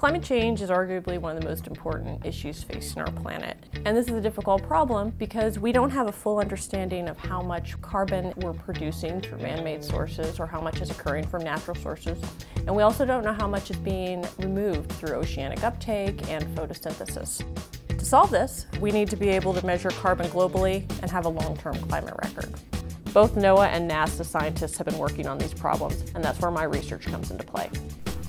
Climate change is arguably one of the most important issues facing our planet. And this is a difficult problem because we don't have a full understanding of how much carbon we're producing through man-made sources or how much is occurring from natural sources. And we also don't know how much is being removed through oceanic uptake and photosynthesis. To solve this, we need to be able to measure carbon globally and have a long-term climate record. Both NOAA and NASA scientists have been working on these problems, and that's where my research comes into play.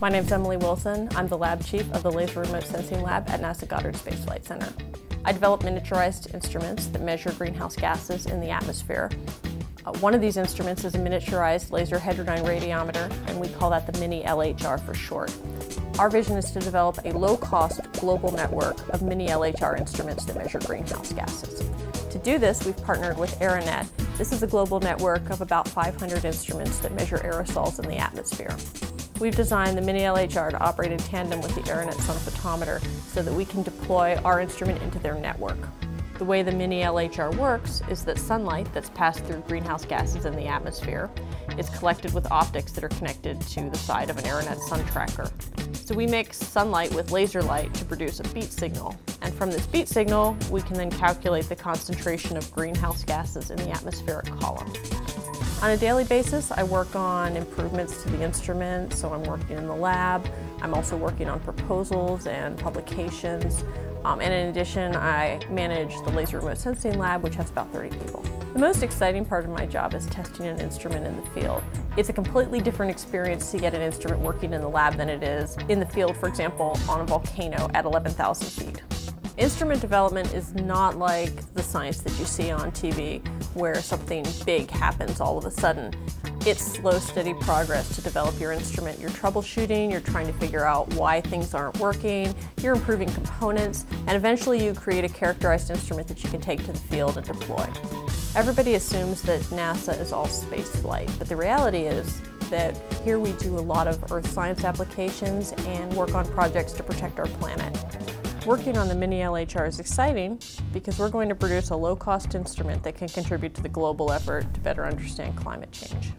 My name is Emily Wilson. I'm the lab chief of the Laser Remote Sensing Lab at NASA Goddard Space Flight Center. I develop miniaturized instruments that measure greenhouse gases in the atmosphere. Uh, one of these instruments is a miniaturized laser heterodyne radiometer, and we call that the Mini LHR for short. Our vision is to develop a low-cost global network of mini LHR instruments that measure greenhouse gases. To do this, we've partnered with Aeronet. This is a global network of about 500 instruments that measure aerosols in the atmosphere. We've designed the Mini LHR to operate in tandem with the Aeronet Sun Photometer so that we can deploy our instrument into their network. The way the Mini LHR works is that sunlight that's passed through greenhouse gases in the atmosphere is collected with optics that are connected to the side of an Aeronet sun tracker. So we mix sunlight with laser light to produce a beat signal. And from this beat signal, we can then calculate the concentration of greenhouse gases in the atmospheric column. On a daily basis, I work on improvements to the instrument, so I'm working in the lab. I'm also working on proposals and publications. Um, and in addition, I manage the Laser Remote Sensing Lab, which has about 30 people. The most exciting part of my job is testing an instrument in the field. It's a completely different experience to get an instrument working in the lab than it is in the field, for example, on a volcano at 11,000 feet. Instrument development is not like the science that you see on TV where something big happens all of a sudden. It's slow, steady progress to develop your instrument. You're troubleshooting, you're trying to figure out why things aren't working, you're improving components, and eventually you create a characterized instrument that you can take to the field and deploy. Everybody assumes that NASA is all space flight, but the reality is that here we do a lot of earth science applications and work on projects to protect our planet. Working on the Mini LHR is exciting because we're going to produce a low-cost instrument that can contribute to the global effort to better understand climate change.